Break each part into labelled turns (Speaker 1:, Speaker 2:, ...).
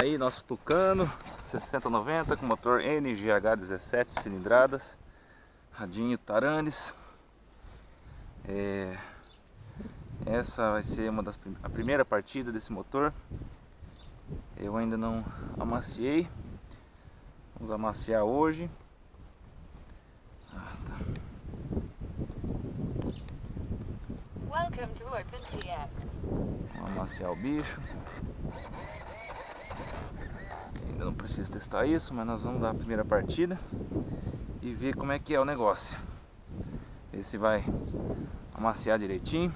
Speaker 1: Aí nosso Tucano 6090 com motor NGH 17 cilindradas, radinho Taranis. É, essa vai ser uma das a primeira partida desse motor. Eu ainda não amaciei. Vamos amaciar hoje. Ah, tá. Vamos amaciar o bicho. Ainda não preciso testar isso, mas nós vamos dar a primeira partida e ver como é que é o negócio. Ver se vai amaciar direitinho.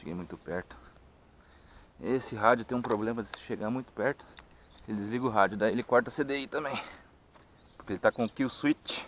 Speaker 1: Cheguei muito perto. Esse rádio tem um problema de se chegar muito perto. Ele desliga o rádio, daí ele corta a CDI também. Porque ele está com kill switch.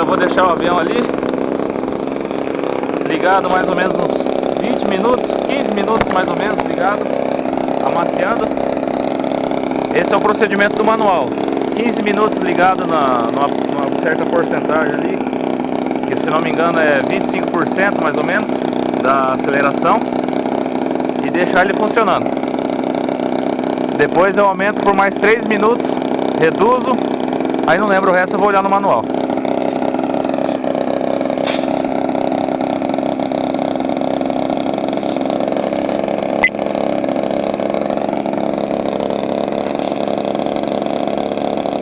Speaker 1: Eu vou deixar o avião ali ligado mais ou menos uns 20 minutos, 15 minutos mais ou menos ligado, amaciando. Esse é o procedimento do manual. 15 minutos ligado na, numa, numa certa porcentagem ali, que se não me engano é 25% mais ou menos da aceleração e deixar ele funcionando. Depois eu aumento por mais 3 minutos, reduzo, aí não lembro o resto, eu vou olhar no manual.